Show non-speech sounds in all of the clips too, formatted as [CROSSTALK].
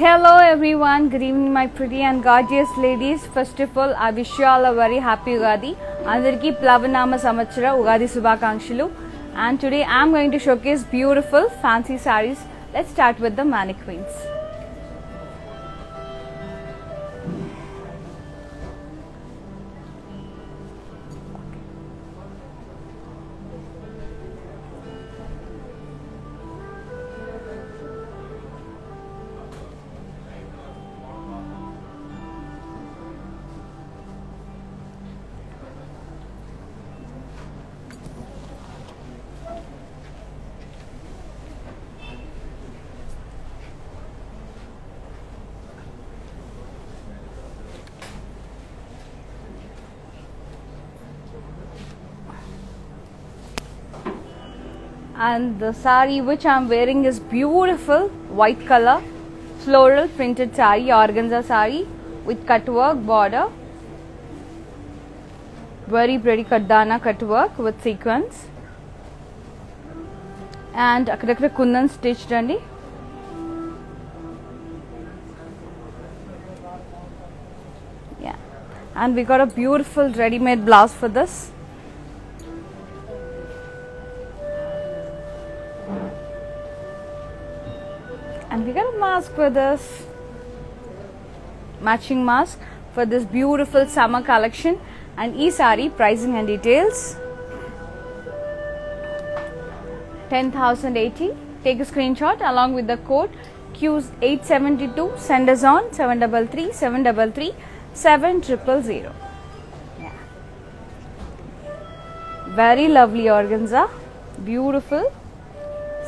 Hello everyone, good evening my pretty and gorgeous ladies. First of all, I wish you all a very happy Ugadi. అందరికీ ప్లవనామ సంవత్సర ఉగాది శుభాకాంక్షలు and today I am going to showcase beautiful fancy sarees. Let's start with the and the sari which I'm wearing is beautiful white color floral printed sari organza sari with cut work border. Very pretty kardana cut work with sequins. And akkadakkada kundan stitched andi. Yeah. And we got a beautiful ready made blouse for this. Mask for this matching mask for this beautiful summer collection. And e-sari pricing and details. 10080 take a screenshot along with the code Q872 send us on 733 733 7000 yeah. Very lovely organza. Beautiful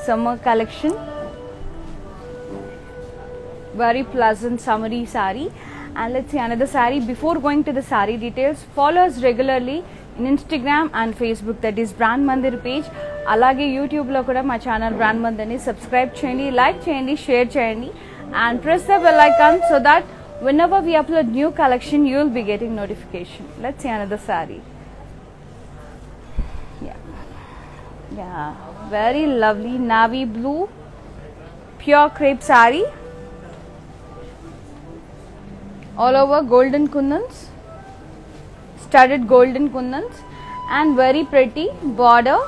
summer collection very pleasant summery sari and let's see another sari before going to the sari details follow us regularly in instagram and facebook that is brand mandir page అలాగే యూట్యూబ్లో కూడా మా channel brand మందని subscribe చేయండి like చేయండి share చేయండి and press the bell icon so that when ever we upload new collection you will be getting notification let's see another sorry Yeah, very lovely navy blue pure crepe saree all over golden kundans studded golden kundans and very pretty border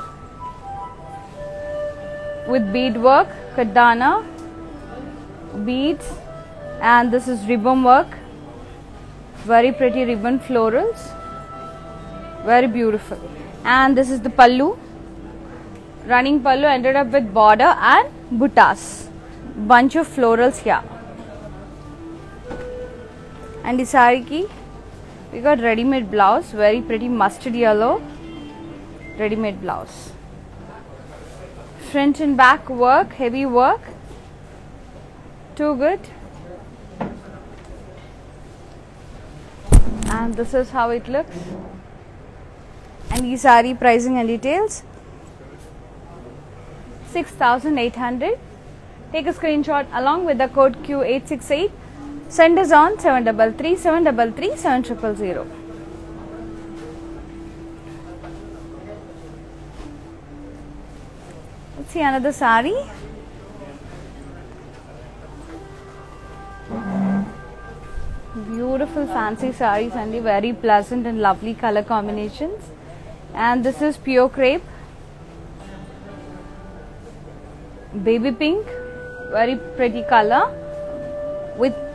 with bead work kadana beads and this is ribbon work. Very pretty ribbon florals. Very beautiful. And this is the pallu. Running pallu ended up with border and buttas bunch of florals here and the saree we got ready made blouse very pretty mustard yellow ready made blouse. Front and back work heavy work too good. And this is how it looks. And the saree pricing and details 6800 take a screenshot along with the code q868 send us on 733 733 7000 let's see another sari beautiful fancy saris and very pleasant and lovely color combinations. And this is pure crepe. Baby pink. Very pretty color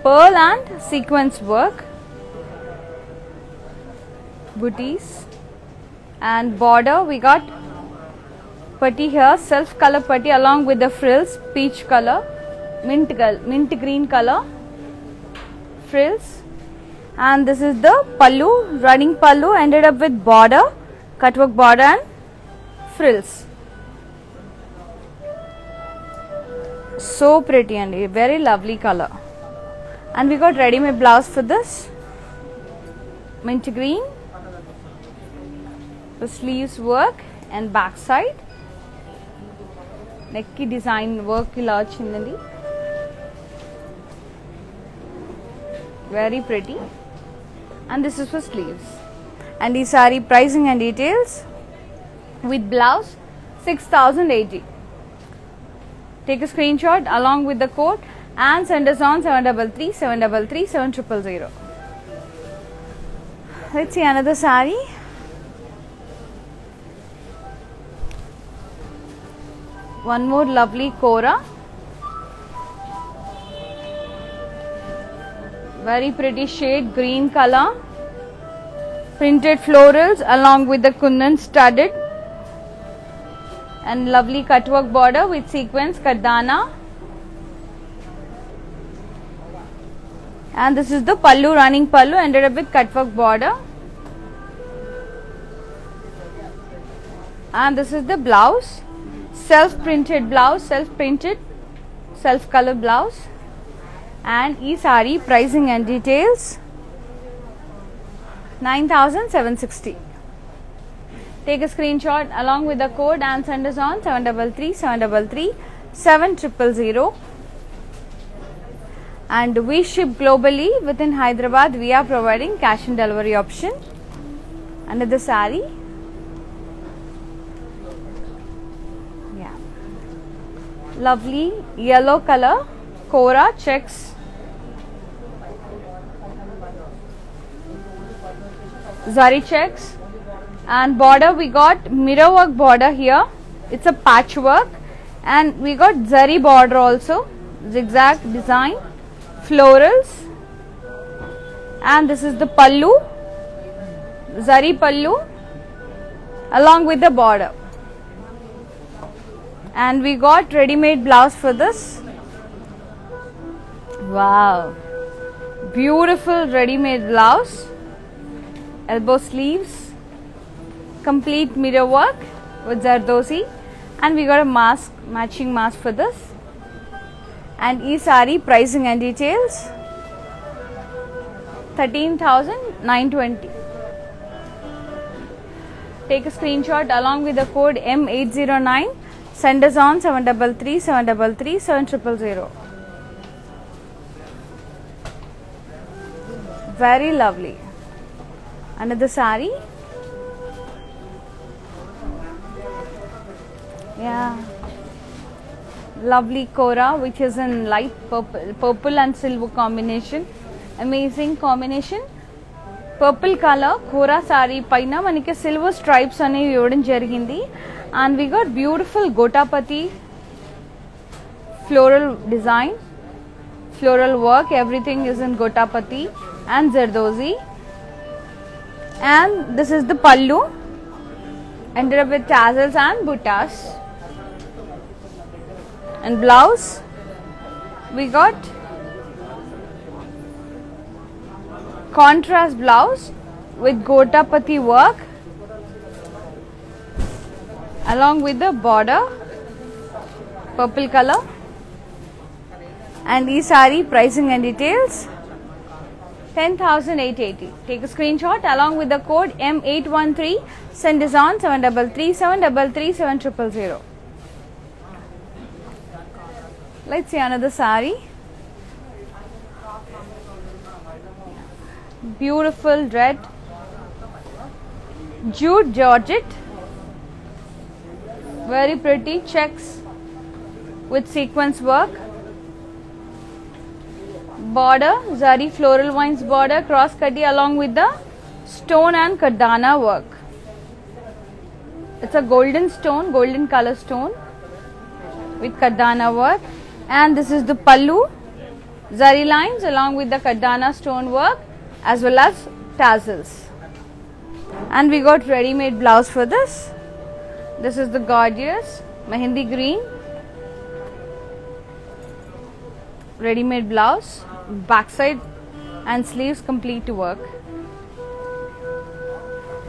pearl and sequence work. Booties. And border we got putty here self color putty along with the frills peach color mint mint green color frills. And this is the pallu running pallu ended up with border cutwork border and frills. So pretty and very lovely color and we got ready-made blouse for this. Mint green. The sleeves work and back side neck design work ki very pretty. And this is for sleeves. And the sari pricing and details. With blouse 6080 take a screenshot along with the coat and send us on 733 733 7000. Let's see another sari. One more lovely Kora. Very pretty shade, green color. Printed florals along with the kundan studded and lovely cutwork border with sequins kardana. And this is the pallu running pallu ended up with cutwork border. And this is the blouse, self printed blouse, self printed, self color blouse. And e sari pricing and details 9760. Take a screenshot along with the code and send us on 733 733 7000 and we ship globally. Within Hyderabad we are providing cash and delivery option. Another sari. Yeah. Lovely. Yellow color. Kora checks. Zari checks. And border we got mirror work border here. It's a patchwork. And we got zari border also. Zigzag design florals. And this is the pallu zari pallu along with the border. And we got ready made blouse for this. Wow. Beautiful ready made blouse. Elbow sleeves. Complete mirror work with zardosi and we got a mask matching mask for this and e sari pricing and details 13920 take a screenshot along with the code m809 send us on 733 733 7000 very lovely. Another sari yeah lovely Cora which is in light purple, purple and silver combination. Amazing combination. Purple colour కూర sorry పైన మనకి silver stripes అనేవి ఇవ్వడం జరిగింది and we got beautiful gotapatti floral design floral work everything is in gotapatti and zardozi and this is the pallu ender with tassels and butas and blouse we got contrast blouse with gotapati work along with the border purple color and ee sari pricing and details 10,880. Take a screenshot along with the code M813. Send us on 733 733 7000. Let's see another sari. Beautiful red. Jute georgette. Very pretty. Checks with sequence work. Border zari floral vines border cross cutty along with the stone and kardana work. It's a golden stone golden color stone with kardana work and this is the pallu zari lines along with the kadana stone work as well as tassels. And we got ready made blouse for this. This is the gorgeous mehendi green ready made blouse backside and sleeves complete to work.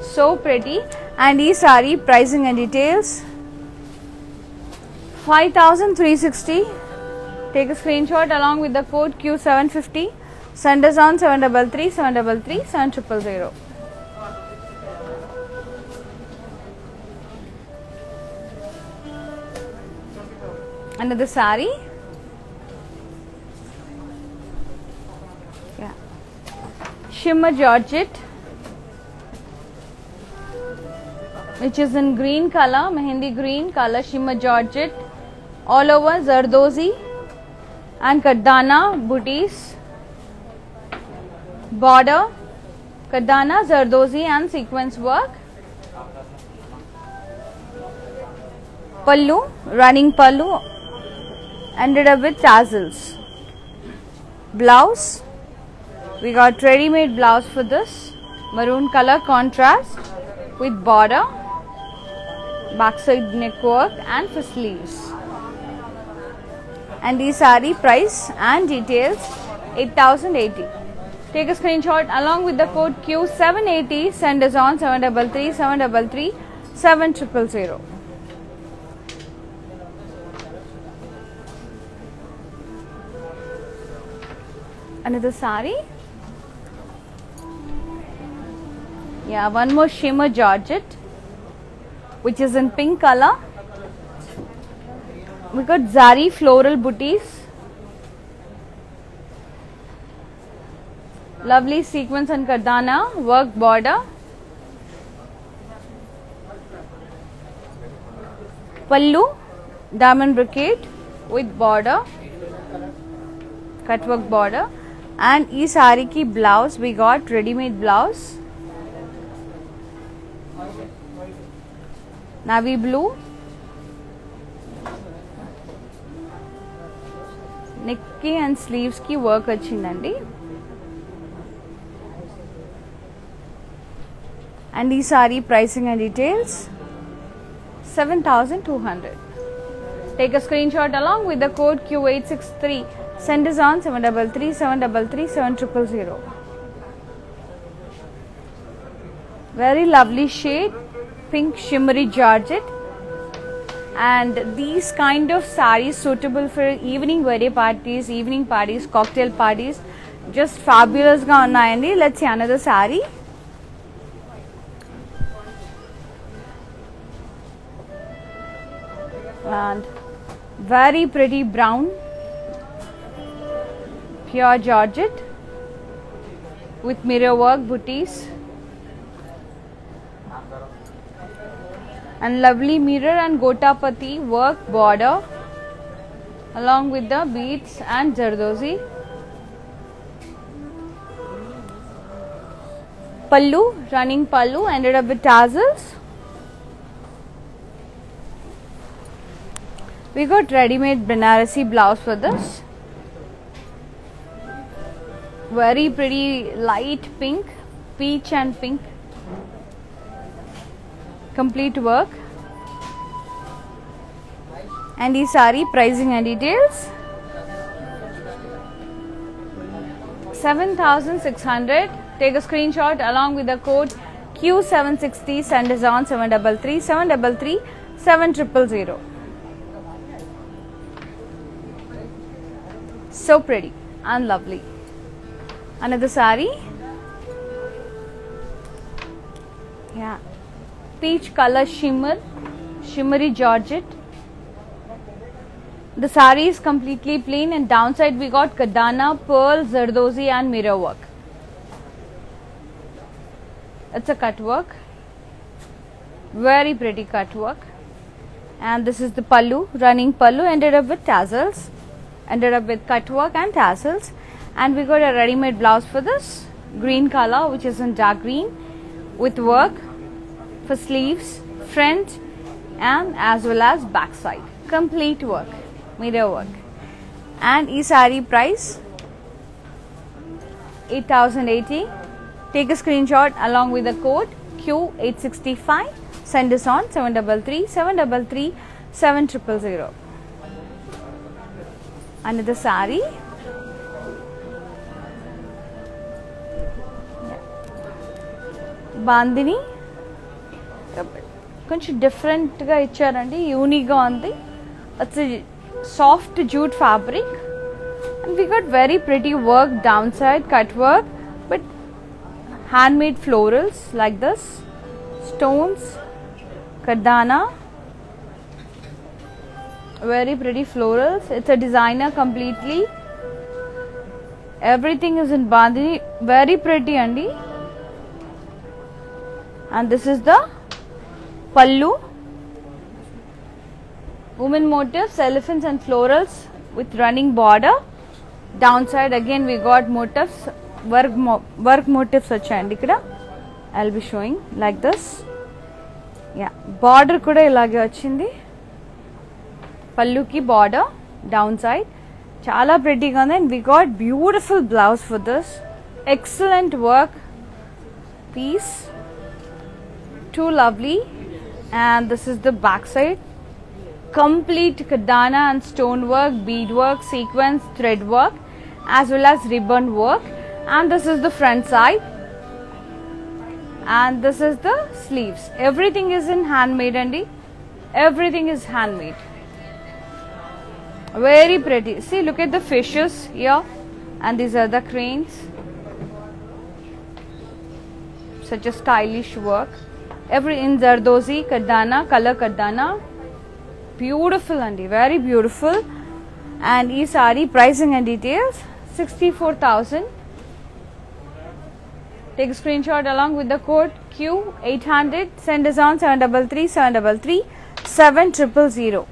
So pretty. And ee sari pricing and details 5360 take a screenshot along with the code q750 send us on 733 733 7000 another sari yeah. Shimmer georgette. Which is in green color mehendi green color shimmer georgette. All over zardozi and Kardana booties. Border, Kardana, Zardozi and sequence work. Pallu, running pallu, ended up with tassels. Blouse, we got ready-made blouse for this, maroon color contrast with border, backside neck work and for sleeves. And the saree price and details 8080. Take a screenshot along with the code Q780. Send us on 733 733 7000. Another sari. Yeah, one more shimmer georgette, which is in pink color. We got zari floral booties. Lovely sequence and kardana work border. Pallu diamond brocade with border, cut work border, and ee sari ki blouse we got ready made blouse. navy blue neck కి and sleeves కి work వచ్చిందండి and ఈ sorry pricing and details seven thousand two hundred take a screen shot along with the code Q eight six three send is on seven double three seven double three seven triple zero very lovely shade pink shimmery georgette and these kind of sarees suitable for evening wedding parties evening parties cocktail parties just fabulous గా ఉన్నాయండి let's see another saree and very pretty brown pure georgette with mirror work booties And lovely mirror and gotapati work border along with the beads and zardozi pallu running pallu ended up with tassels. We got ready made banarasi blouse for this. Very pretty light pink peach and pink complete work. And the sari pricing and details. 7600 take a screenshot along with the code q760 send us on 733 733 7000 so pretty and lovely. Another sari? Yeah peach color shimmer shimmery georgette. The sari is completely plain and downside we got kadana pearl zardozi and mirror work. It's a cut work. Very pretty cut work. And this is the pallu running pallu ended up with tassels. Ended up with cut work and tassels. And we got a ready made blouse for this. Green color which is in dark green with work for sleeves, front and as well as back side. Complete work, mirror work. And this sari price 8080. Take a screenshot along with the code Q865. Send us on 733 733 7000. Another sari. Bandini కొంచెం డిఫరెంట్గా ఇచ్చారండి యూనిక్గా ఉంది it's soft jute fabric and we got very pretty work down side cut work but hand made florals like this stones కర్దానా very pretty florals it's a designer completely everything is in bandhani very pretty andi and this is the pallu women motifs elephants and florals with running border downside again we got motifs work mo work motifs vachayandi ikkada i'll be showing like this yeah border kuda ilage vachindi palluki border downside చాలా ప్రెట్టీగా ఉంది and we got beautiful blouse for this excellent work piece too lovely and this is the back side complete kadana and stonework beadwork bead work sequence thread work as well as ribbon work. And this is the front side. And this is the sleeves. Everything is in handmade andy. Everything is handmade. Very pretty. See look at the fishes here. And these are the cranes. Such a stylish work every in zardozi kardana color kardana beautiful అండి very beautiful and ఈ sorry pricing and details 64000 take a screenshot along with the code q800 send us on 733 733 7000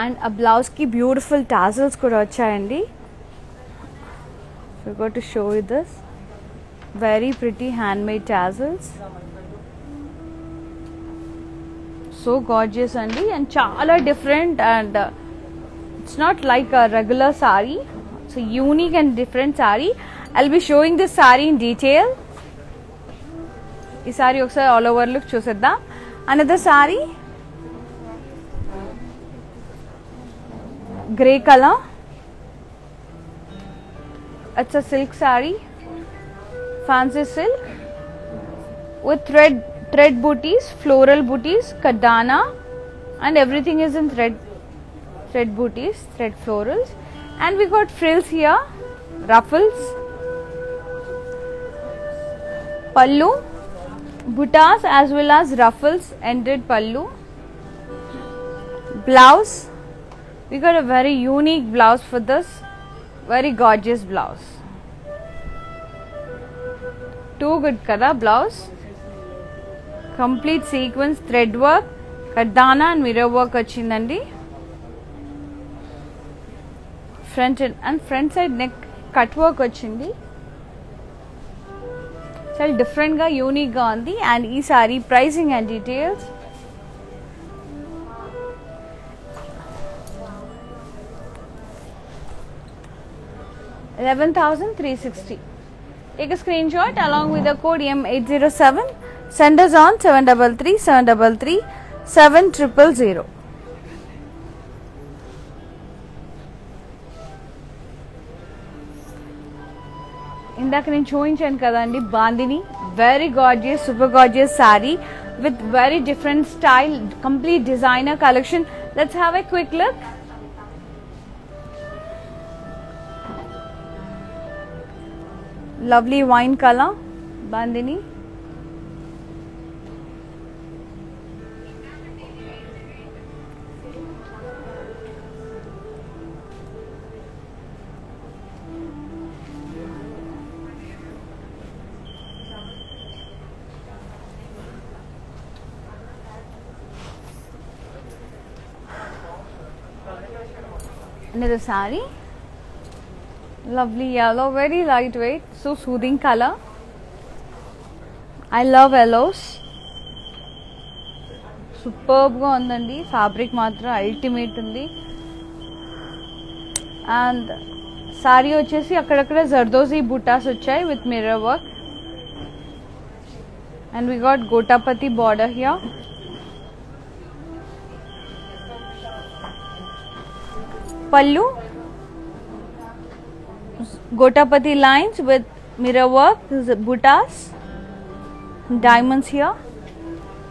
and ఆ బ్లౌజ్కి beautiful tassels కూడా వచ్చాయండి so go to show you this very pretty handmade tassels. So gorgeous అండి and చాలా different and it's not like a regular sari so unique and different sari I'll be showing this sari in detail ఈ sorry ఒకసారి all over look చూసేద్దాం? Another sari grey colour it's a silk sari fancy silk with thread thread booties floral booties kadana and everything is in thread thread booties thread florals. And we got frills here ruffles pallu buttas as well as ruffles ended pallu. Blouse we got a very unique blouse for this very gorgeous blouse too good కదా blouse? Complete sequence thread work. కడ్డానా and mirror work వచ్చిందండి. Front and front side neck cut work వచ్చింది. చాలా డిఫరెంట్గా యూనిక్గా ఉంది. And ఈ sari pricing and details eleven thousand three sixty Take a screenshot along with the code M807. Send us on 733 733 7000. ఇందాక నేను చూపించాను కదండి bandhani very gorgeous super gorgeous sari with very different style complete designer collection let's have a quick look lovely wine color bandini another saree lovely yellow very lightweight so soothing color. I love yellows. సూపర్బ్గా ఉందండి. Fabric మాత్రం ultimate ఉంది. And sorry వచ్చేసి అక్కడక్కడ జర్దోజీ బుటాస్ వచ్చాయి with mirror work and we got gotapatti border here pallu Gotapati lines with mirror work, buttas, diamonds here,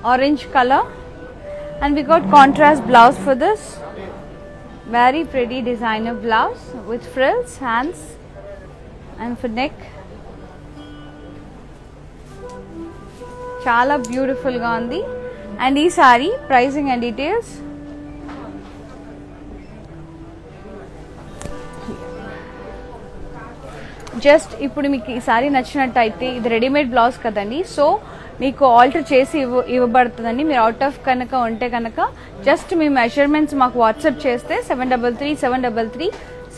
orange color, and we got contrast blouse for this. Very pretty designer blouse with frills, hands, and for neck. చాలా బ్యూటిఫుల్గా ఉంది and ఈ sorry pricing and details Just ఇప్పుడు మీకు ఈ sorry నచ్చినట్టయితే ఇది readymade blouse కదండి. సో మీకు ఆల్టర్ చేసి ఇవ్వ ఇవ్వబడుతుందండి. మీరు అవుట్ ఆఫ్ కనుక ఉంటే కనుక జస్ట్ మీ మెజర్మెంట్స్ మాకు వాట్సాప్ చేస్తే seven double three seven double three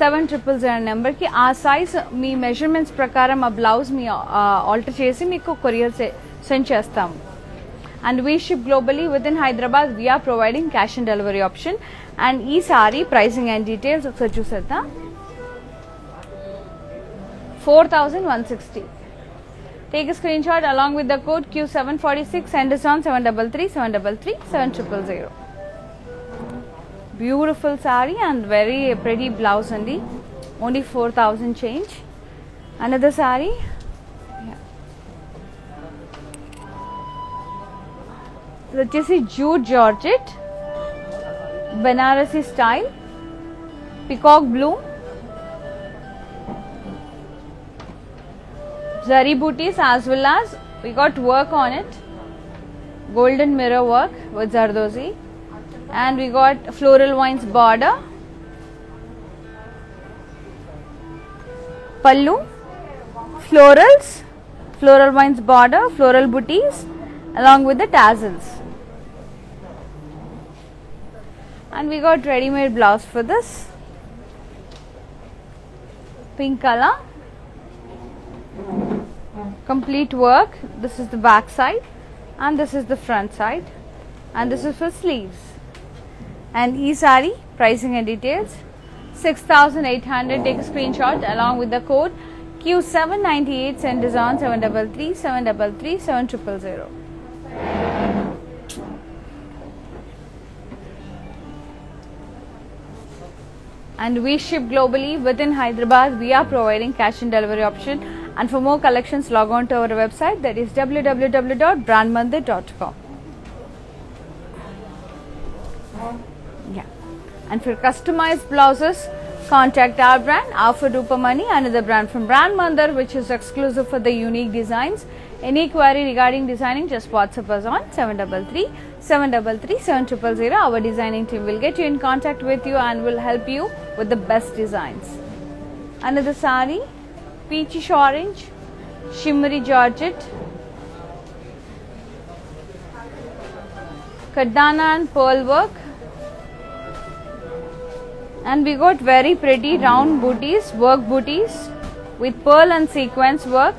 seven triple zero నెంబర్కి ఆ సైజ్ మీ మెజర్మెంట్స్ ప్రకారం ఆ బ్లౌజ్ మీ ఆల్టర్ చేసి మీకు కొరియర్ సెండ్ చేస్తాము. And we ship globally with in Hyderabad we're providing cash on delivery option and ఈ సారీ ప్రైసింగ్ అండ్ డీటెయిల్స్ ఒకసారి చూసేద్దాం. 4160. Take a screenshot along with the code Q746 and is on 733 733 7000. Beautiful sari and very pretty blouse only. Only 4000 change. Another sari. Yeah. వచ్చేసి jute georgette Banarasi style. Peacock blue. Zari booties as well as we got work on it. Golden mirror work with zardozi. And we got floral vines border. Pallu. Florals. Floral vines border floral booties along with the tassels and we got ready made blouse for this. Pink color complete work this is the back side and this is the front side and this is for sleeves and e sari pricing and details 6800 take a screenshot along with the code q798 send on 733 733 7000 and we ship globally within Hyderabad. We are providing cash and delivery option. And for more collections, log on to our website that is www.brandmandir.com. Yeah. And for customized blouses, contact our brand, Alpha Dupa Money, another brand from Brand which is exclusive for the unique designs. Any query regarding designing, just WhatsApp us on 733 733 7000. Our designing team will get you in contact with you and will help you with the best designs. Another sari, peachish orange, shimmery georgette, Kardana and pearl work. And we got very pretty round booties, work booties with pearl and sequence work.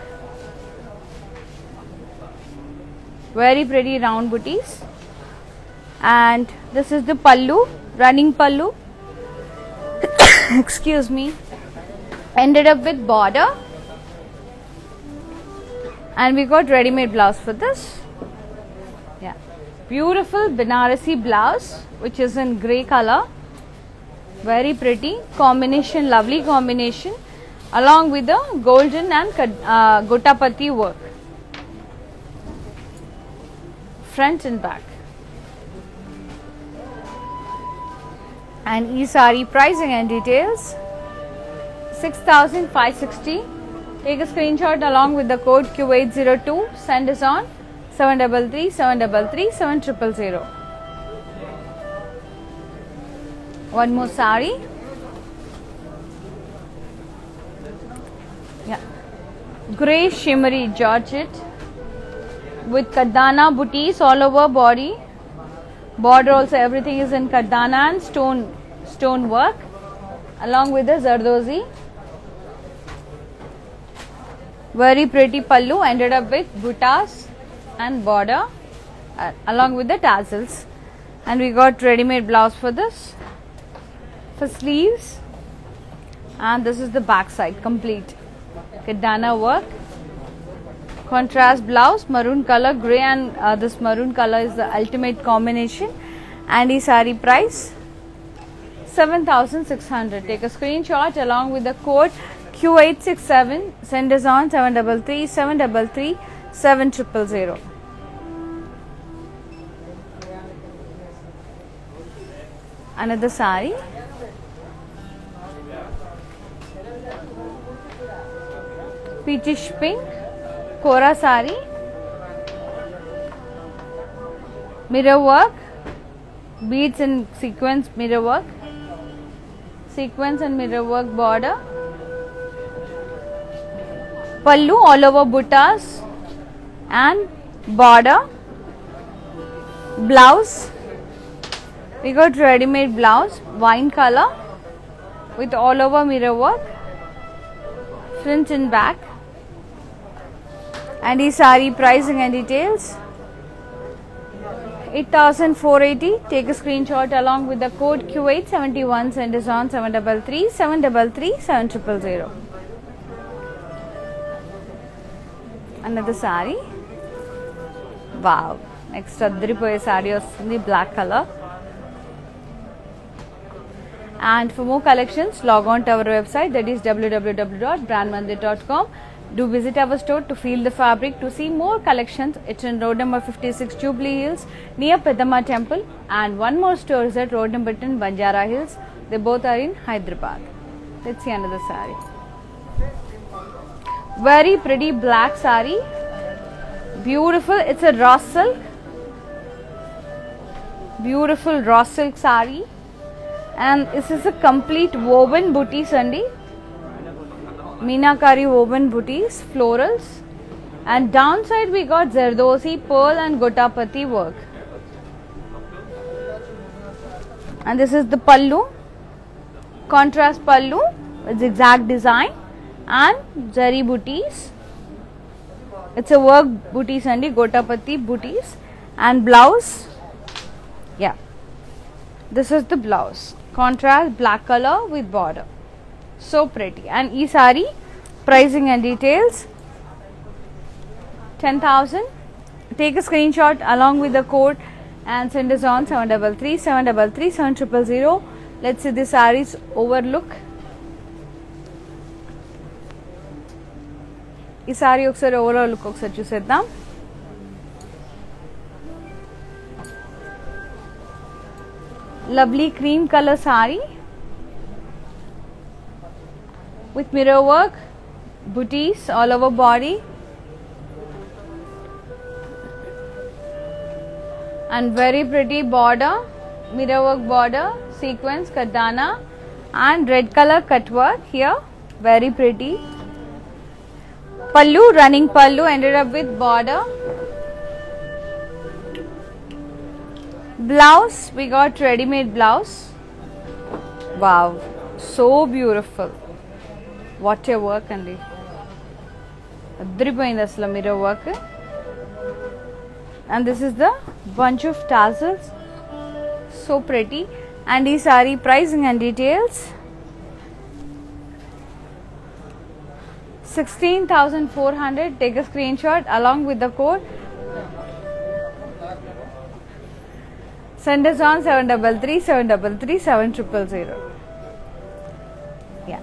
Very pretty round booties. And this is the pallu, running pallu. [COUGHS] Excuse me. Ended up with border. And we got ready made blouse for this. Yeah. Beautiful Banarasi blouse, which is in grey color very pretty combination lovely combination along with the golden and uh, gotapati work front and back and e sari pricing and details 6560 take a screenshot along with the code q802 send us on 733 733 7000 one more sari. Yeah. Gray shimmery georgette with kardana booties all over body. Border also everything is in kardana and stone stone work along with the zardozi very pretty pallu ended up with buttas and border uh, along with the tassels. And we got ready made blouse for this for sleeves. And this is the back side complete Kadana work. Contrast blouse maroon color gray and uh, this maroon color is the ultimate combination. And the sari price 7600 take a screenshot along with the code q867 send us on 733 733 7000 another sari peachish pink kora sari mirror work beads and sequence mirror work. Sequence and mirror work border pallu all over buttas and border, blouse, we got ready made blouse, wine color with all over mirror work, front and back. And the saree pricing and details. 8480 take a screenshot along with the code q871 send us on 733 733 7000 another saree wow next అద్దరిపోయే sari వస్తుంది black colour And for more collections, log on to our website that is www.brandmandir.com. Do visit our store to feel the fabric to see more collections. It's in road number 56 Jubilee Hills near Pedama Temple and one more store is at road number 10 Banjara Hills. They both are in Hyderabad. Let's see another saree. Very pretty black sari. Beautiful. It's a raw silk. Beautiful raw silk sari. And this is a complete woven booty only. Meenakari woven booties, florals. And downside we got Zardosi, pearl and Gotapati work. And this is the pallu. Contrast pallu zigzag design and zari booties. It's a work booties అండి gotapati booties. And blouse. Yeah. This is the blouse. Contrast black color with border. So pretty. And ee saree pricing and details. 10000 take a screenshot along with the code and send us on 733 733 7000 let's see the sarees overlook ఈ sorry ఒకసారి overall look ఒకసారి చూసేద్దాం lovely cream color sari with mirror work booties all over body and very pretty border mirror work border sequence kardana and red color cut work here very pretty pallu running pallu ended up with border blouse we got ready made blouse wow so beautiful what a work అండి అద్దరిపోయింది అసలు మీరు work and this is the bunch of tassels so pretty and ఈ sorry pricing and details Sixteen thousand four hundred take a screen shot along with the code send us on 733 733 7000 yeah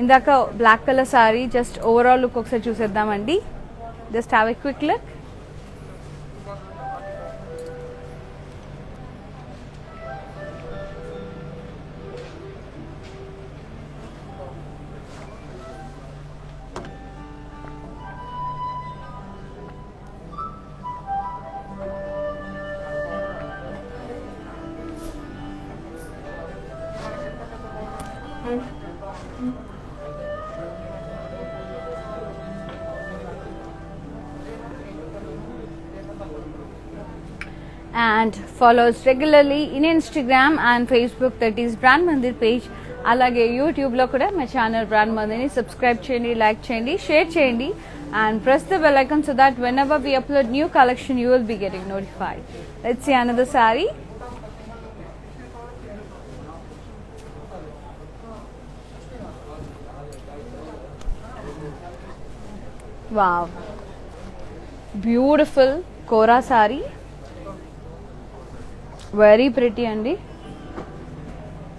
ఇందాక black colour saree just overall look ఒకసారి చూసేద్దామండి. Just have a quick look follow us regularly in Instagram and Facebook that is Brand Mandir page అలాగే యూట్యూబ్లో కూడా మా channel brand మందిని subscribe చేయండి like చేయండి షేర్ చేయండి and press the bell icon so that when ever we upload new collection you will be getting notified let's see another sorry wow beautiful Kora sorry very pretty అండి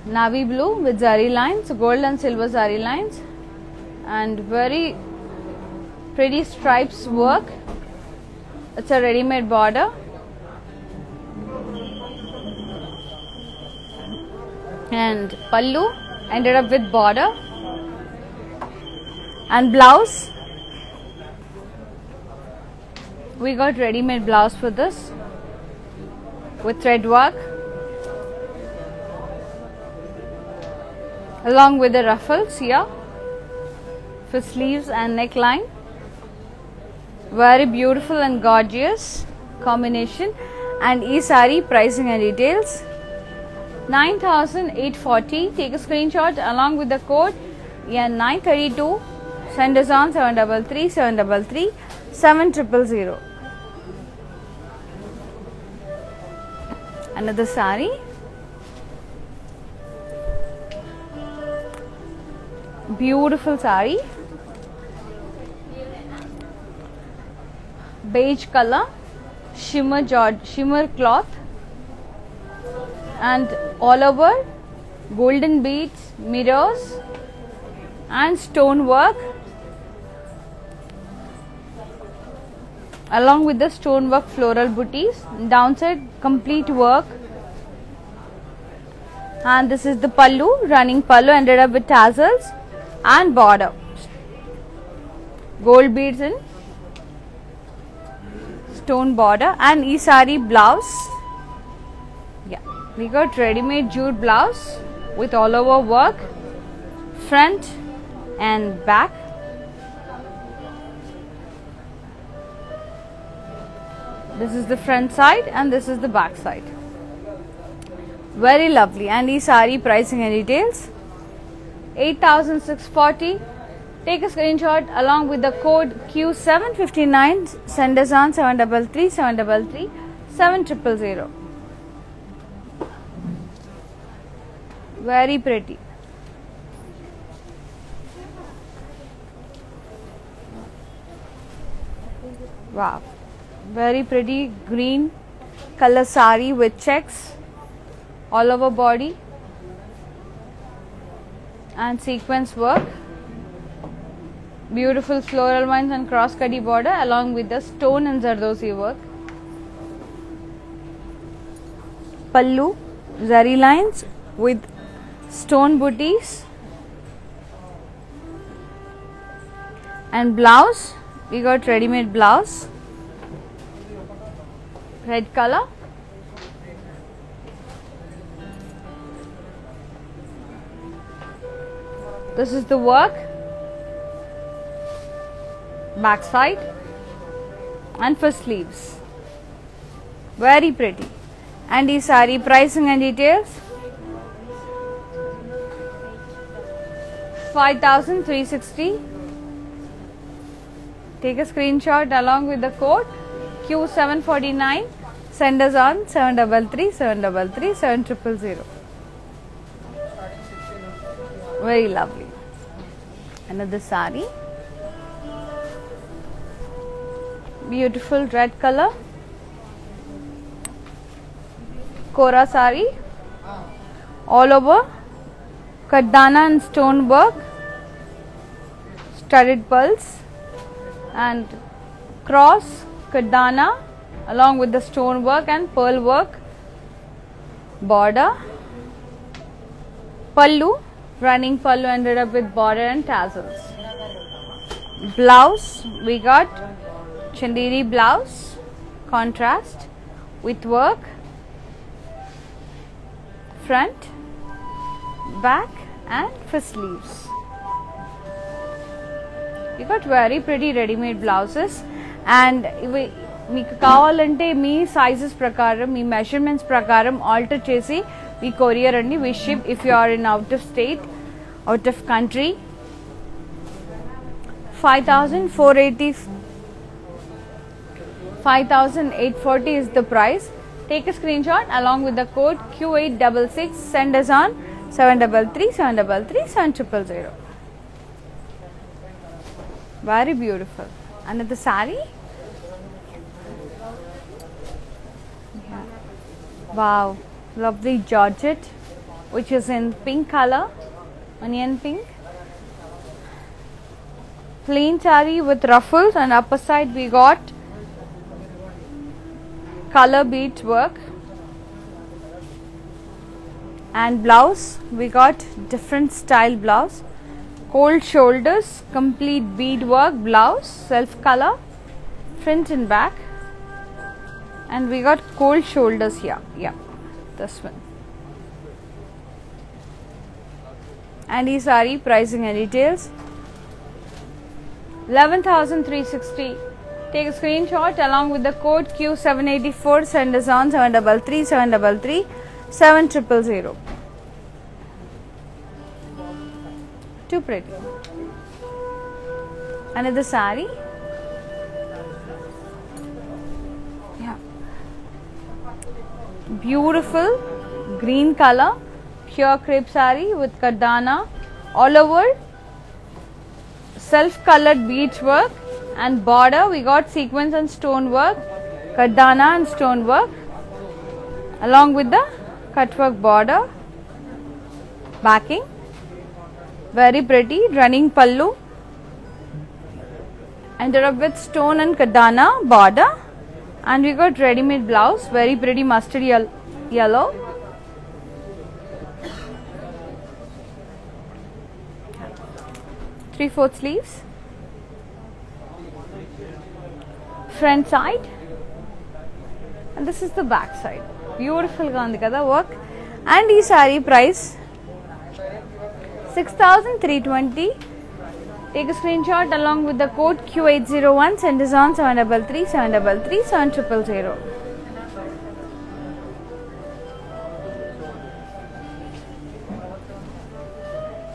navy blue with zari lines gold and silver zari lines and very pretty stripes work it's a ready made border and pallu ended up with border and blouse we got ready made blouse for this with thread work along with the ruffles here for sleeves and neckline. Very beautiful and gorgeous combination. And e sari pricing and details 9840 take a screenshot along with the code. Yeah 932 send us on 733 733 7000 another sari beautiful sari beige color. Shimmer jord shimmer cloth. And all over golden beads mirrors. And stone work along with the stone work floral booties. Downside complete work. And this is the pallu running pallu ended up with tassels and border. Gold beads in. Stone border. And e sari blouse. Yeah. We got ready made jute blouse with all over work. Front and back this is the front side and this is the back side. Very lovely. And e sari pricing and details. 8640 take a screenshot along with the code q759 send us on 733 733 7000 very pretty. Wow very pretty green color sari with checks all over body and sequence work. Beautiful floral lines and cross cutty border along with the stone and zardosi work. Pallu zari lines with stone booties and blouse. We got ready made blouse red color. This is the work. Back side. And for sleeves. Very pretty. And the sari pricing and details. 5360 take a screenshot along with the code Q749 send us on 733 733 7000 very lovely. Another sari beautiful red color. Kora sari all over. Kaddana and stone work studded pearls. And cross kaddana along with the stone work and pearl work border. Pallu running pallu ended up with border and tassels. Blouse we got chanderi blouse contrast with work. Front back and for sleeves. You got very pretty ready made blouses and ఇవి మీకు కావాలంటే మీ sizes ప్రకారం మీ measurements ప్రకారం alter చేసి మీ courier అండి. We ship if you are in out of state out of country five thousand four eighty five thousand eight forty is the price take a screen shot along with the code Q eight double six send us on seven double three seven double three seven triple zero very beautiful. Another sari yeah. wow. Lovely georgette which is in pink color. Onion pink. Plain sari with ruffles. And upper side we got color beads work. And blouse. We got different style blouse cold shoulders, complete beadwork, blouse, self color, front and back. And we got cold shoulders here. Yeah, this one. And he's sari pricing and details 11,360. Take a screenshot along with the code Q784, send us on 733 733 7000. Too pretty. Another sari. Yeah. Beautiful green color, pure crepe sari with kardana all over. Self colored beach work and border. We got sequins and stone work, kardana and stone work along with the cut work border backing very pretty, running pallu. Ended up with stone and kadana border. And we got ready-made blouse, very pretty mustard ye yellow. Three-fourth sleeves. Front side. And this is the back side. Beautiful Gandhi kada work. And this saree price 6320 Take a screenshot along with the code Q801. Send is on 733 733 7000.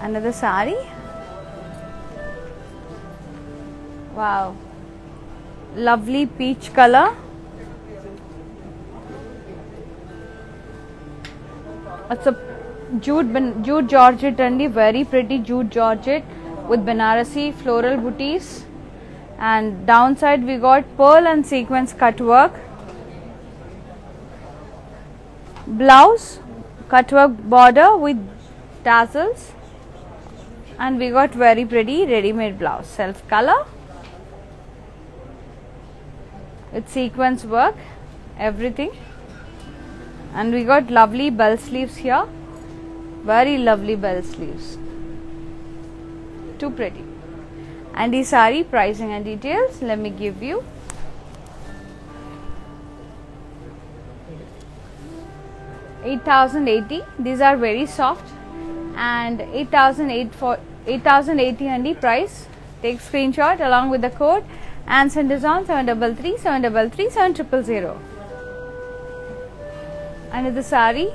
Another sari. Wow. Lovely peach color. It's a jute jute georgette and very pretty jute georgette with banarasi floral booties. And downside we got pearl and sequence cut work blouse cut work border with tassels. And we got very pretty ready made blouse self color. With sequence work everything. And we got lovely bell sleeves here very lovely bell sleeves too pretty and the sari pricing and details let me give you Eight thousand eighty. These are very soft, and eight thousand eight for eight thousand eighty and the price. Take screenshot along with the code and send us on seven double three seven double three seven triple zero. Another sari.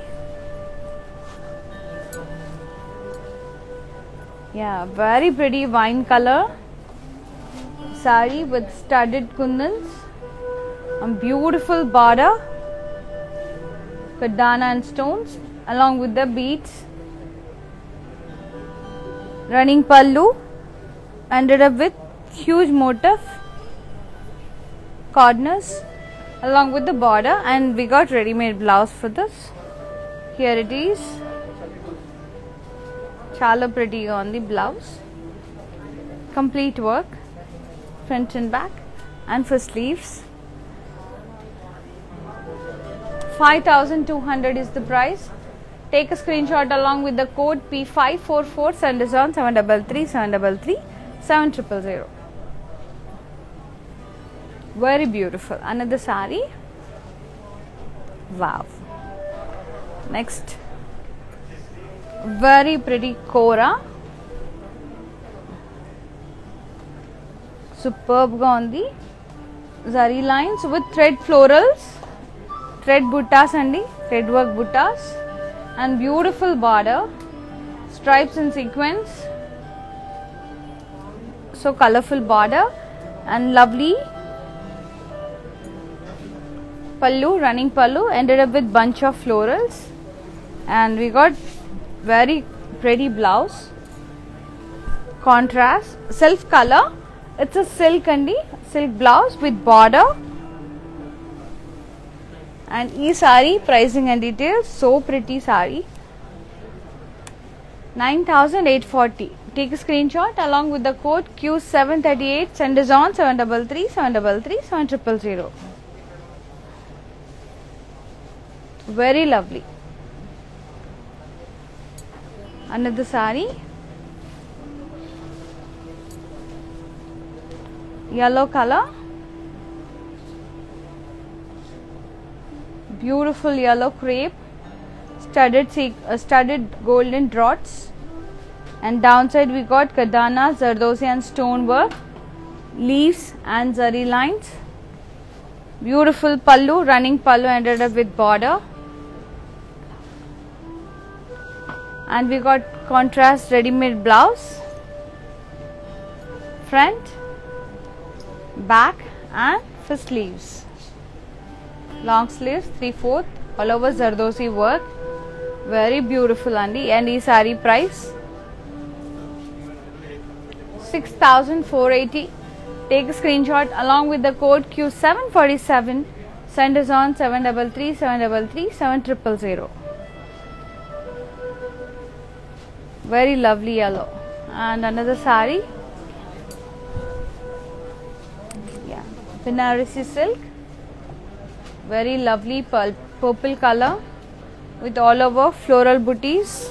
Yeah, very pretty wine color. Sari with studded kundans and beautiful border, kadana and stones along with the beads. Running pallu. Ended up with huge motif. Corners along with the border. And we got ready made blouse for this. Here it is చాలా pretty on the blouse. Complete work front and back and for sleeves. 5200 is the price. Take a screenshot along with the code P544 send us on 733 733 7000 very beautiful. Another sari wow. Next very pretty Kora. Superb Gandhi, zari lines with thread florals, thread buttas and thread work buttas and beautiful border, stripes and sequins. So colorful border and lovely pallu, running pallu ended up with bunch of florals and we got very pretty blouse. Contrast. Self color. It's a silk andi silk blouse with border. And e sari pricing and details so pretty sari 9840 take a screenshot along with the code q738 send us on 733 733 7000 very lovely another sari yellow color. Beautiful yellow crepe. Studded uh, studded golden dots. And downside we got kadana zardosi and stone work leaves and zari lines. Beautiful pallu running pallu ended up with border and we got contrast ready-made blouse. Front back and for sleeves. Long sleeves 3 4th all over zardozi work. Very beautiful andi and this sari price? 6480 take a screenshot along with the code q747 send us on 733 733 7000 very lovely yellow. And another sari yeah. Banarasi silk. Very lovely purple color with all over floral booties.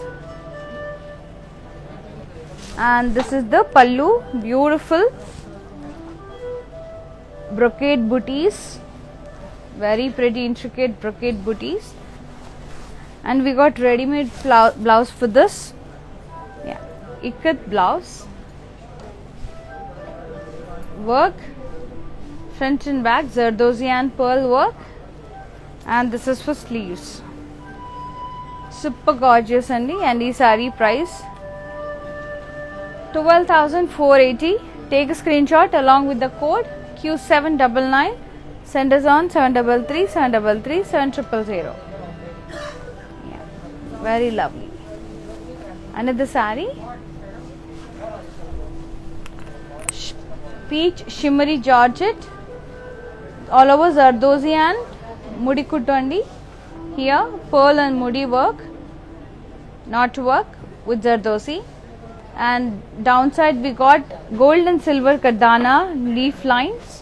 And this is the pallu. Beautiful. Brocade booties. Very pretty intricate brocade booties. And we got ready made blouse for this ikat blouse. Work. Front and back. Zardozi and pearl work. And this is for sleeves. Super gorgeous andy. And ee sari price. 12480 take a screenshot along with the code q799 send us on 733 733 7000 yeah. Very lovely. Another sari. peach shimmery georgette all over zardozi and mudi kuttandi here pearl and mudi work not work with zardosi and downside we got gold and silver kardana leaf lines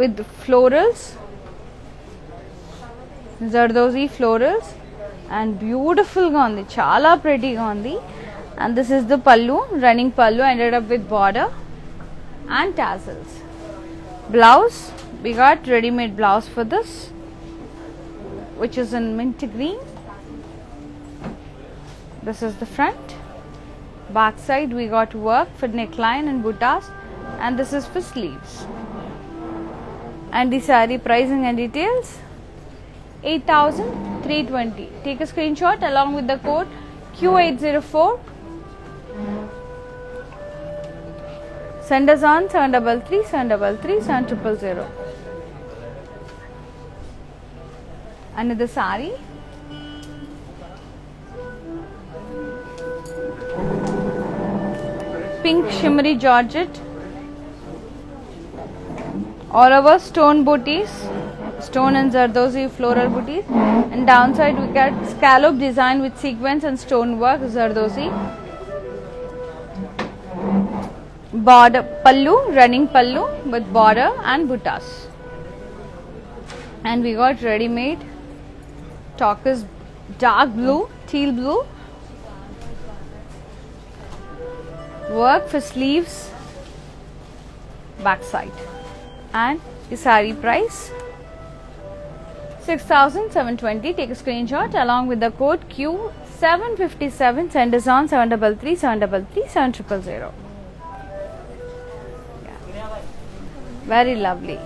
with florals zardozi florals and beautiful గా ఉంది చాలా ప్రెటీగా ఉంది and this is the pallu running pallu ended up with border and tassels. Blouse we got ready made blouse for this which is in mint green. This is the front. Back side we got work for neckline and buttas and this is for sleeves. And the saree pricing and details 8320 take a screenshot along with the code q804 send us on 733 733 7000 another saree? Pink shimmery georgette. All over stone booties. Stone and zardozi floral booties. And downside we got scallop design with sequins and stone work zardozi border pallu running pallu with border and buttas. And we got ready made is dark blue teal blue. Work for sleeves back side and the saree price 6720 take a screenshot along with the code q757 send us on 733 733 7000 very lovely.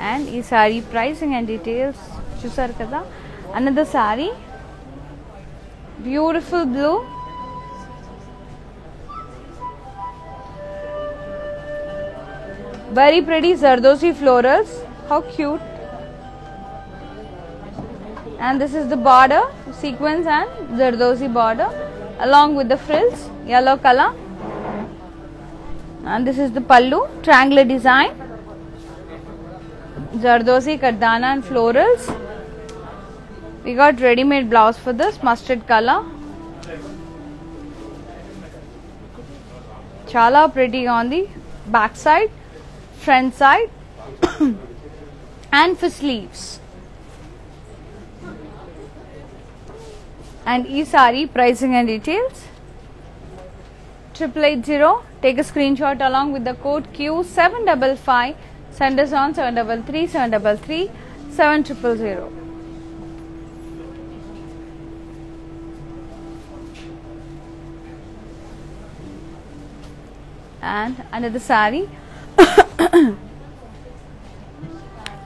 And this sari pricing and details chusar kada another sari beautiful blue. Very pretty zardosi florals. How cute. And this is the border sequence and zardosi border along with the frills yellow color. And this is the pallu triangular design. Jardosi Kardana and florals. We got ready-made blouse for this, mustard color. Chala pretty on the back side, front side [COUGHS] and for sleeves. And e-sari pricing and details. Triple eight zero. take a screenshot along with the code q755 send us on 733 733 7000. And another saree [COUGHS]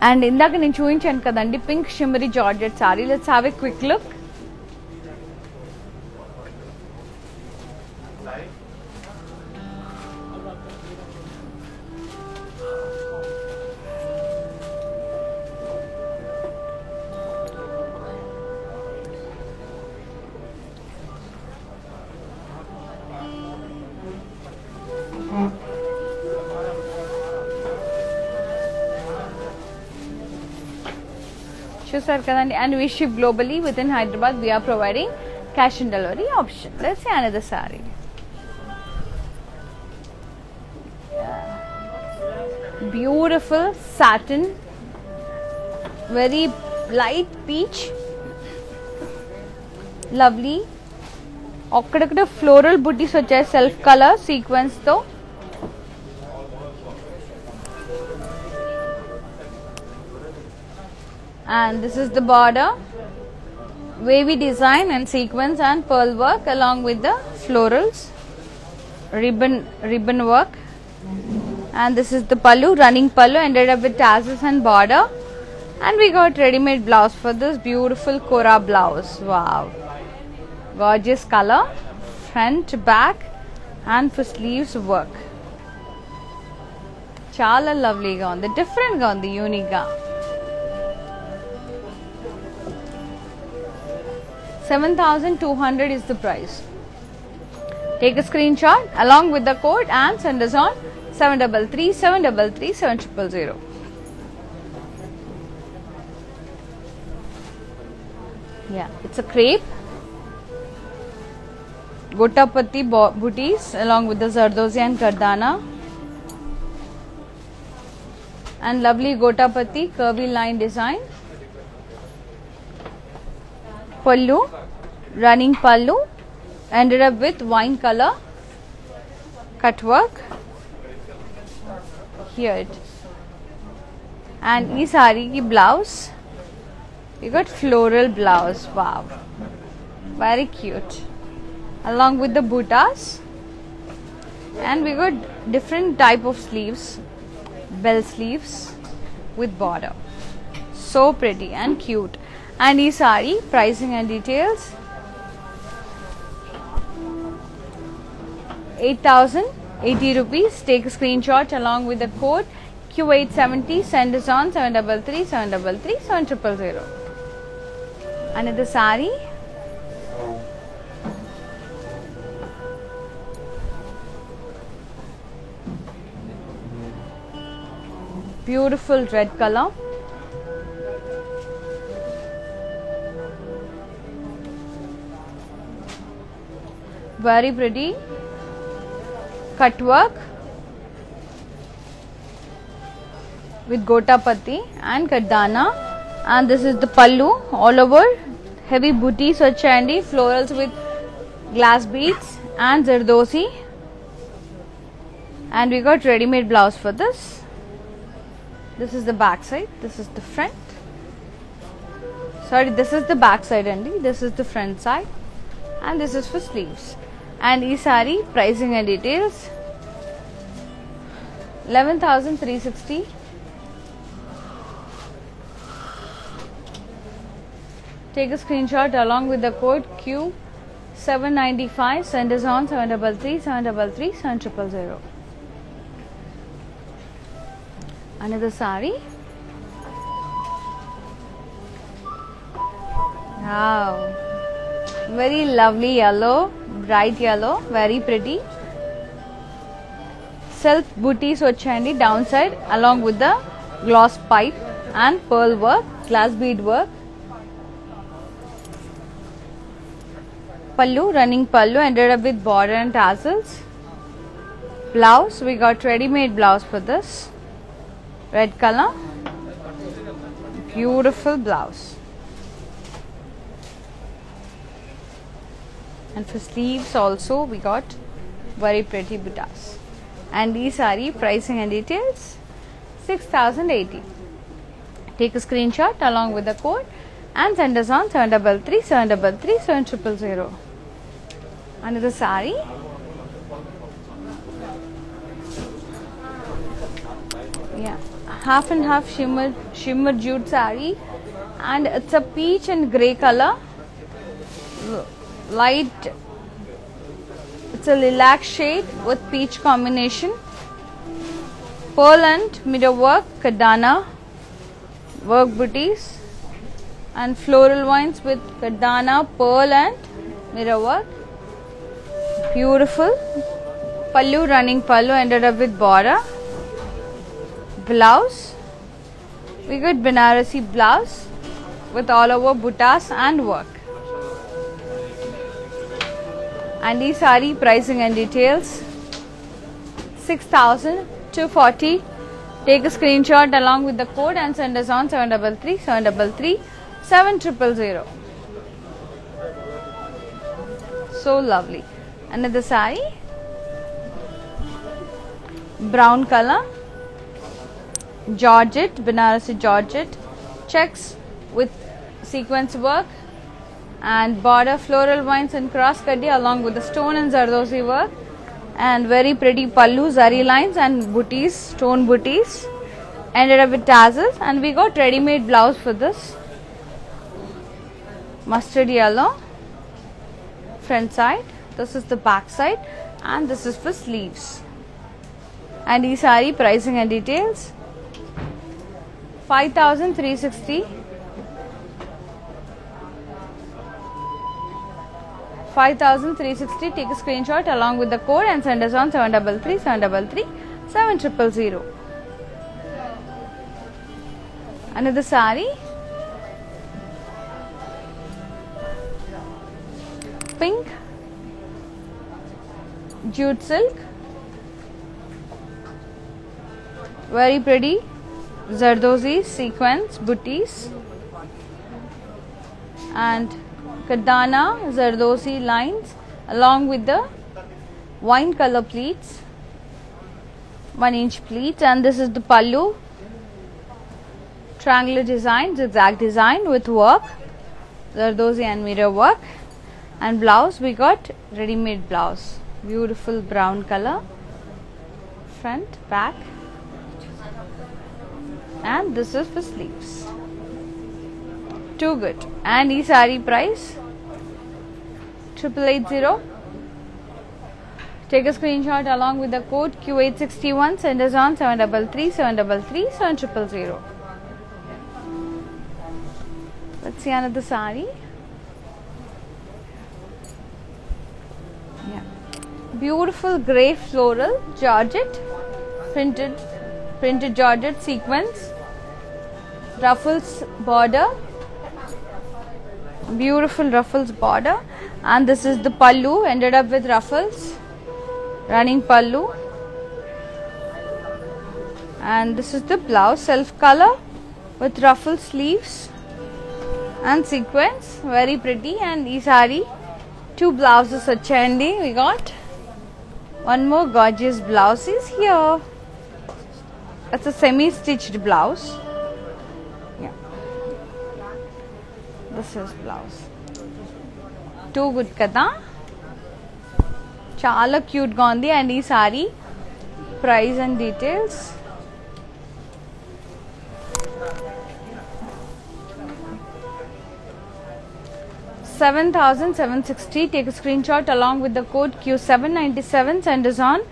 and ఇందాక నేను చూపించాను కదండి pink shimmery georgette saree let's have a quick look చూసారు కదండి and we ship globally with in Hyderabad we are providing cash on delivery option let's see another sorry beautiful satin very light peach lovely అక్కడక్కడ floral బుటీస్ వచ్చాయి self colour sequence and this is the border wavy design and sequence and pearl work along with the florals ribbon ribbon work and this is the pallu running pallu ended up with tassels and border and we got ready made blouse for this beautiful kora blouse wow gorgeous color front back and for sleeves work చాలా లవ్లీగా ఉంది డిఫరెంట్గా ఉంది యూనిక్గా 7200 is the price. Take a screenshot along with the code and send us on 733 733 7000. Yeah, it's a crepe. Gotapati booties along with the Zardozi and Kardana. And lovely Gotapati curvy line design. Pallu running pallu, ended up with wine color cut work. Here it. And ee sari ki blouse, you got floral blouse. Wow, very cute. Along with the buttas, and we got different type of sleeves, bell sleeves with border. So pretty and cute. And ee sari pricing and details 8080 rupees. Take a screenshot along with the code Q870. Send us on 733 733 7000. Another sari. Beautiful red color. Very pretty cut work with Gotapati and Kardana. And this is the pallu all over. Heavy booty chandy florals with glass beads and zardosi. And we got ready made blouse for this. This is the back side this is the front. Sorry this is the back side and this is the front side. And this is for sleeves. And e sari pricing and details. 11360 take a screenshot along with the code q 795 send us on 733 733 7000 another sari. Wow. Very lovely yellow bright yellow very pretty self బుటీస్ వచ్చాయండి down side along with the glass pipe and pearl work glass bead work pallu running pallu ended up with border and tassels blouse we got ready made blouse for this red color beautiful blouse and for sleeves also we got very pretty buttas and these saree pricing and details. 6080 take a screenshot along with the code. And send us on 733 733 7000 another saree yeah. Half and half shimmer shimmer jute saree and it's a peach and gray color. Light it's a lilac shade with peach combination. Pearl and mirror work kadana work booties. And floral wines with kadana pearl and mirror work. Beautiful. Pallu running pallu ended up with border. Blouse. We got banarasi blouse with all over buttas and work and the sari pricing and details. 6240 take a screenshot along with the code and send us on 733 733 7000 so lovely. Another sari brown color. Georgette banarasi georgette. Checks with sequence work and border floral vines in cross kadi along with the stone and zardozi work and very pretty pallu zari lines and booties stone booties. Ended up with tassels and we got ready made blouse for this. Mustard yellow front side this is the back side and this is for sleeves. And e sari pricing and details. 5360 5360 take a screenshot along with the code and send us on 733 733 7000 another sari pink. Jute silk. Very pretty. Zardozi sequence booties. And Kardana Zardozi lines along with the wine color pleats 1 inch pleats and this is the pallu. Triangular design zigzag design with work Zardozi and mirror work. And blouse we got ready made blouse. Beautiful brown color. Front back. And this is for sleeves. Too good. And ee saree price triple eight zero. Take a screenshot along with the code q861 send us on 733 733 7000 let's see another saree yeah. Beautiful gray floral georgette. Printed printed georgette sequence. Ruffles border beautiful ruffles border. And this is the pallu ended up with ruffles. Running pallu. And this is the blouse self color with ruffle sleeves and sequins. Very pretty. And e sari two blouses are chandi we got one more gorgeous blouse is here. That's a semi stitched blouse. this is blouse too good కదా చాలా క్యూట్గా ఉంది and ఈ sorry price and details seven thousand seven sixty take screen shot along with the code queue seven ninety seven send is on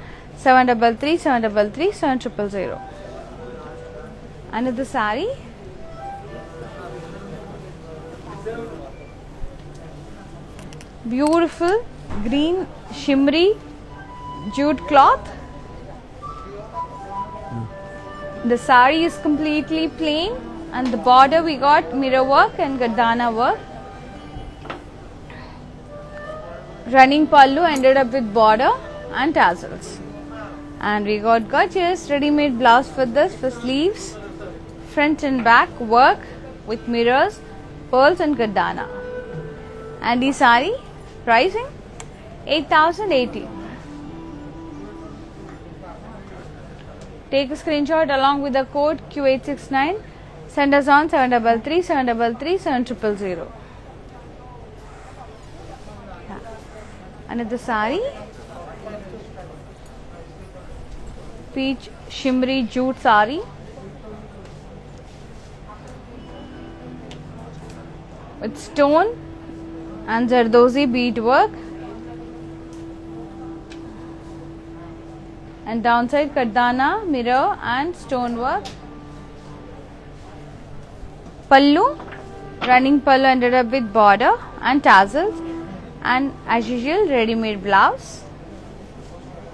seven double three seven double three seven triple zero another saree beautiful green shimmery jute cloth. The sari is completely plain and the border we got mirror work and gardana work. Running pallu ended up with border and tassels. And we got gorgeous ready made blouse for this for sleeves. Front and back work with mirrors pearls and gardana. And the saree pricing 8080 take a screenshot along with the code q869 send us on 733 733 7000 yeah. another saree. Peach shimmery jute saree with stone and Zardozi beadwork and downside Kardana mirror and stonework. Pallu running pallu ended up with border and tassels and as usual ready made blouse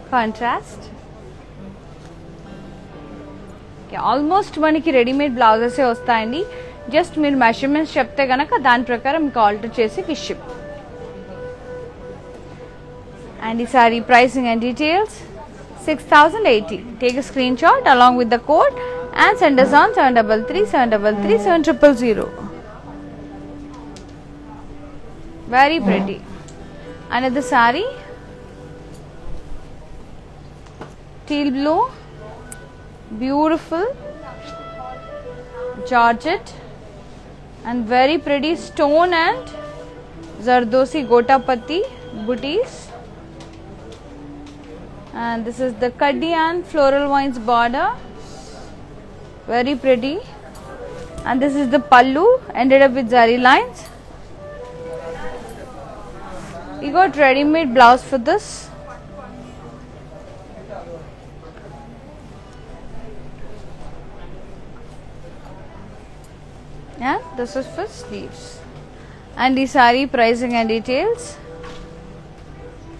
contrast. Almost మనకి readymade blouses వస్తాయండి just మీరు measurements చెప్తే కనుక దాని ప్రకారం మీకు alter చేసి వి ship and the saree pricing and details 6080 take a screenshot along with the code and send us on 733 733 7000 very pretty another saree teal blue beautiful georgette and very pretty stone and zardosi gotapati booties. And this is the Kadian floral vines border. Very pretty. And this is the pallu ended up with zari lines. We got ready made blouse for this and this is for sleeves. And the sari pricing and details.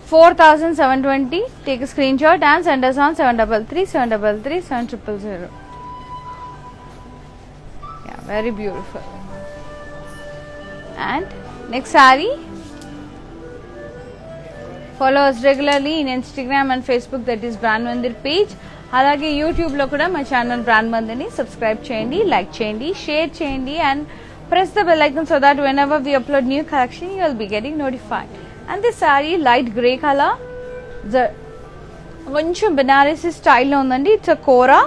4720 take a screenshot and send us on 733 733 7000 yeah very beautiful. And next sari. Follow us regularly in instagram and facebook that is brand page అలాగే యూట్యూబ్లో కూడా మా channel brand మందిని subscribe చేయండి like చేయండి share చేయండి and press the bell icon so that when we we upload new collection you will be getting notified and the saree light grey colour కొంచెం బెనారసీ స్టైల్లో ఉందండి. It's a kora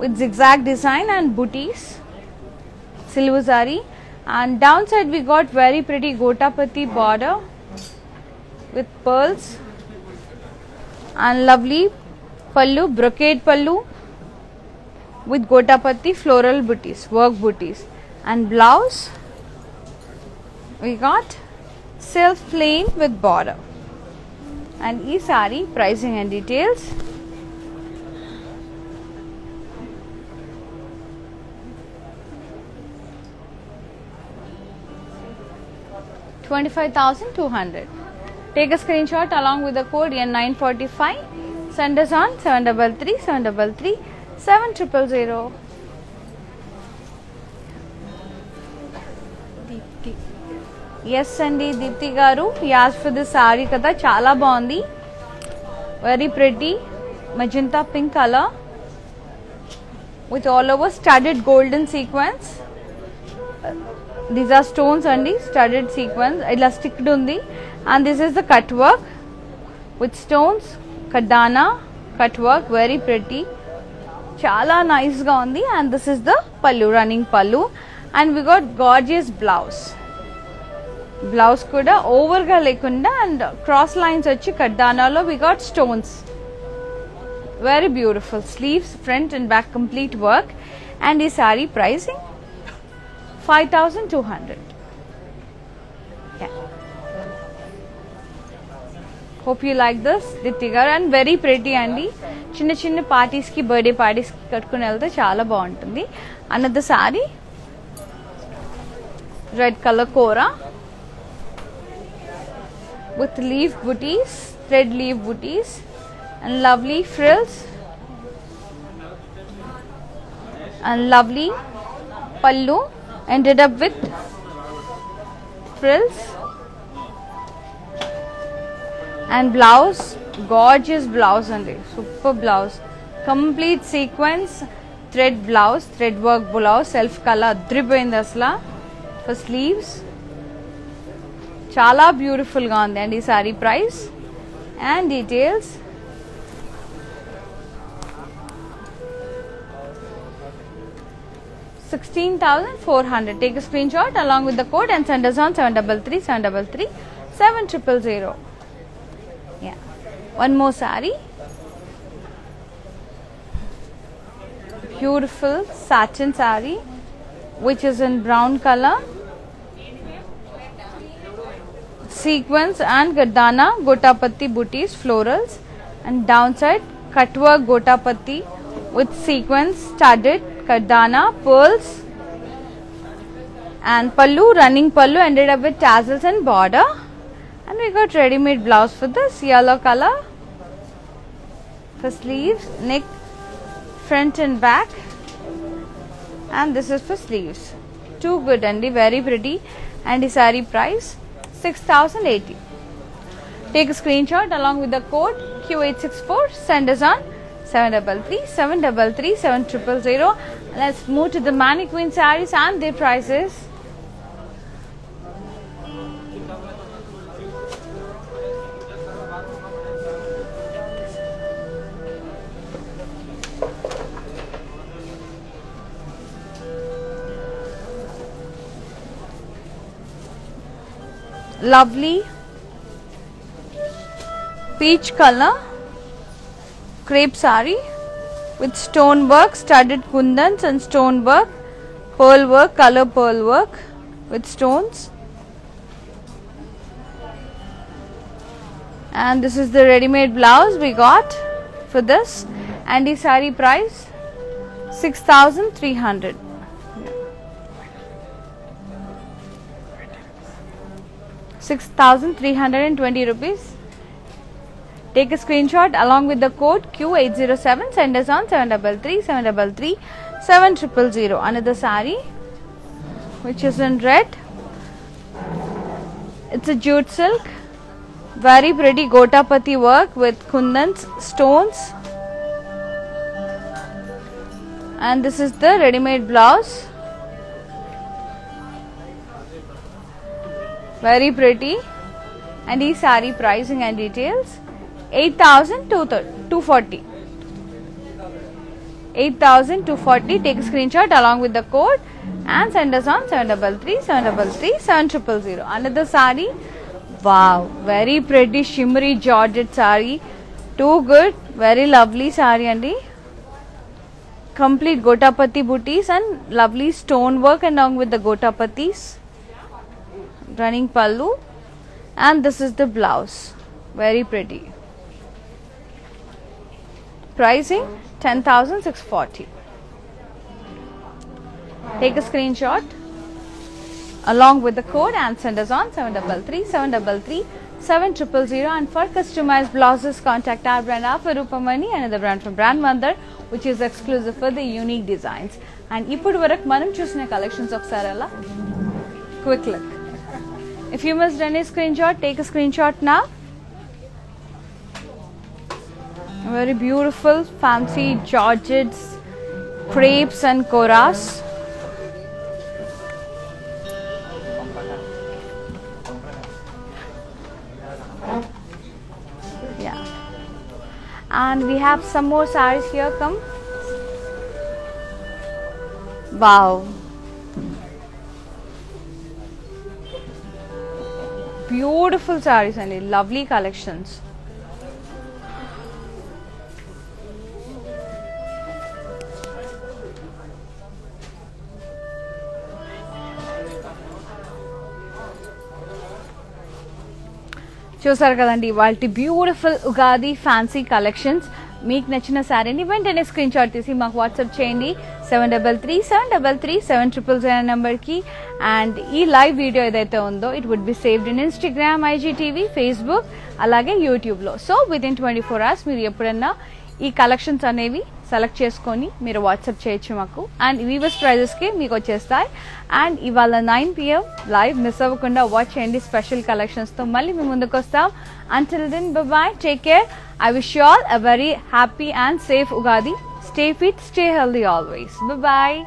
with zigzag design and butis silver saree and down side we got very pretty gota patti border with pearls and lovely pallu brocade pallu with gotapati floral booties work booties and blouse we got self plain with border and e saree pricing and details Twenty-five thousand two hundred. Take a screenshot along with the code N945. Send us on 733 733 7000. Deepti yes అండి దీప్తి గారు as for the sorry కదా చాలా బాగుంది. Very pretty magenta pink colour with all over studded golden sequence these are stones అండి studded sequence ఇలా sticked ఉంది. And this is the cut work with stones కడ్డానా cut work very pretty చాలా నైస్గా ఉంది and this is the pallu running pallu and we got gorgeous blouse blouse కూడా ఓవర్గా లేకుండా and cross lines వచ్చి కడ్డానాలో we got stones very beautiful sleeves front and back complete work and ఈ saree pricing five thousand two hundred hope you like this దిత్తి garu and very pretty అండి చిన్న చిన్న పార్టీస్కి birthday పార్టీస్కి కట్టుకుని వెళ్తే చాలా బాగుంటుంది. అన్నది సారీ రెడ్ కలర్ కూర with leaf butis thread leaf butis and lovely frills and lovely pallu ended up with frills. and blouse gorgeous blouse అండి super blouse complete sequence thread blouse thread work blouse self colour అద్రిపోయింది అసలు for sleeves చాలా బ్యూటిఫుల్గా ఉంది అండి ఈ sorry price and details sixteen thousand four hundred. Take a screenshot along with the code and send us on seven double three seven double three seven triple zero. Yeah. One more sari. Beautiful satin sari, which is in brown color. Sequence and Kardana Gotapatti booties, florals, and downside cutwork Gotapatti with sequence studded Kardana, pearls, and pallu, running pallu ended up with tassels and border and we got ready-made blouse for this yellow color. For sleeves neck front and back. And this is for sleeves. Too good and very pretty. And the sari price 6080 take a screenshot along with the code q864 send us on 733 733 7000 let's move to the mannequin sarees and their prices. Lovely peach color crepe sari with stone work, studded kundans and stone work, pearl work, color pearl work with stones. And this is the ready-made blouse we got for this. And the sari price 6300 6320 rupees Take a screenshot along with the code Q807. Send us on 733 733 7000. Another sari which is in red. It's a jute silk. Very pretty Gotapati work with kundans, stones. And this is the ready made blouse. Very pretty. And the sari pricing and details. 8240 8240 take a screenshot along with the code and send us on 733 733 7000 another sari wow very pretty shimmery georgette sari too good very lovely sari andi complete gotapati booties and lovely stone work along with the gotapatis running pallu and this is the blouse. Very pretty. Pricing 10640 take a screenshot along with the code and send us on 733 733 7000 and for customized blouses contact our brand Alpha Rupamani another brand from Brand Mandir which is exclusive for the unique designs. And ఇప్పుడు వరకు మనం చూసిన collections of అలా Quick look if you missed any screenshot take a screenshot now. Very beautiful fancy georgettes crepes and koras. Yeah. And we have some more sarees here come. Wow beautiful sarees అండి. Lovely collections. చూసారు కదండి వాళ్ళ beautiful Ugadi fancy collections. మీకు నచ్చిన శారీని వెంటనే screen shot తీసి మాకు వాట్సాప్ చేయండి. Seven double three seven double three seven triple seven నెంబర్కి. అండ్ ఈ లైవ్ వీడియో ఏదైతే ఉందో it would be saved in Instagram IGTV Facebook అలాగే యూట్యూబ్లో so within twenty four hours మీరు ఎప్పుడన్నా ఈ కలెక్షన్స్ అనేవి సెలెక్ట్ చేసుకొని మీరు వాట్సాప్ చేయొచ్చు మాకు. అండ్ వీవర్స్ ప్రైజెస్కి మీకు వచ్చేస్తాయి. అండ్ ఇవాళ నైన్ పిఎం లైవ్ మిస్ అవ్వకుండా వాచ్ చేయండి స్పెషల్ కలెక్షన్స్తో మళ్ళీ మేము ముందుకు వస్తాం. Until then bye take care I wish you all a very happy and safe Ugadi stay fit stay healthy always bye